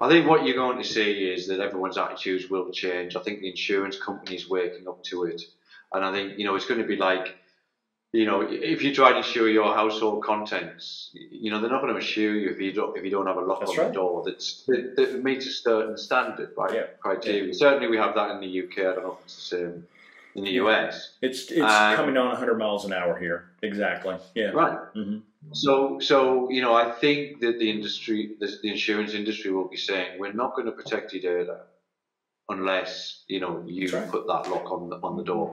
I think what you're going to see is that everyone's attitudes will change. I think the insurance companies waking up to it, and I think you know it's going to be like, you know, if you try to insure your household contents, you know they're not going to insure you if you don't if you don't have a lock That's on right. the door that's that, that meets a certain standard, right? Yeah. Criteria. Certainly, we have that in the UK. I don't know if it's the same in the US. It's it's Um, coming on 100 miles an hour here. Exactly. Yeah. Right. hmm So, so you know, I think that the industry, the, the insurance industry, will be saying we're not going to protect your data unless you know you right. put that lock on the on the door.